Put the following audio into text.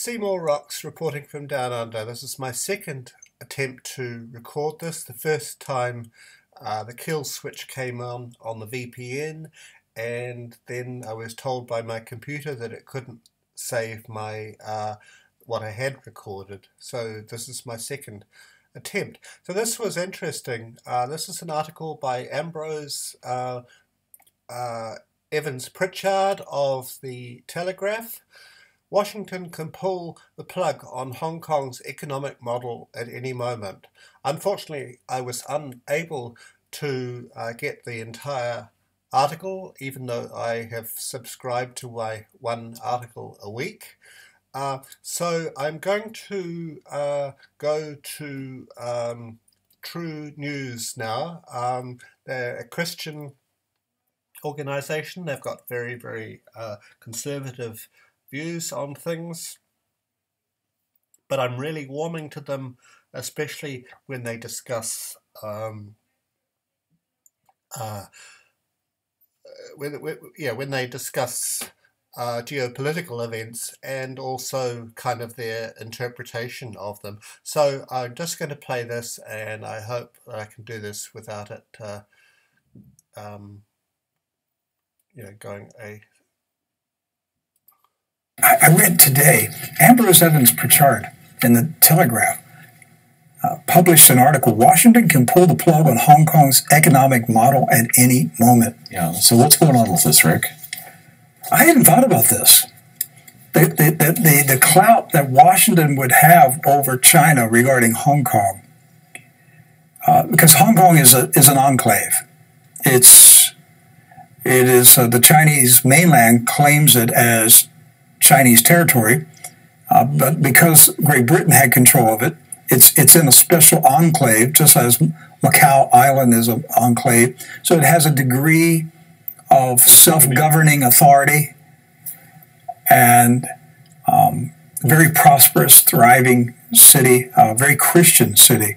Seemorerocks reporting from Down Under. This is my second attempt to record this. The first time uh, the kill switch came on on the VPN and then I was told by my computer that it couldn't save my uh, what I had recorded. So this is my second attempt. So this was interesting. Uh, this is an article by Ambrose uh, uh, Evans Pritchard of the Telegraph. Washington can pull the plug on Hong Kong's economic model at any moment. Unfortunately, I was unable to uh, get the entire article, even though I have subscribed to my one article a week. Uh, so I'm going to uh, go to um, TruNews now. Um, they're a Christian organization. They've got very, very uh, conservative views on things. But I'm really warming to them, especially when they discuss um, uh, when, when, yeah, when they discuss uh, geopolitical events and also kind of their interpretation of them. So I'm just going to play this, and I hope I can do this without it, uh, um, you know, going a I, read today Ambrose Evans Pritchard in the Telegraph uh, published an article Washington can pull the plug on Hong Kong's economic model at any moment. Yeah, so what's going on with this, Rick? I hadn't thought about this. The, the, the, the, the clout that Washington would have over China regarding Hong Kong, uh, because Hong Kong is, a, is an enclave. It's, it is, uh, the Chinese mainland claims it as Chinese territory, uh, but because Great Britain had control of it, it's it's in a special enclave, just as Macau Island is an enclave. So it has a degree of self-governing authority and um, very prosperous, thriving city, uh, very Christian city.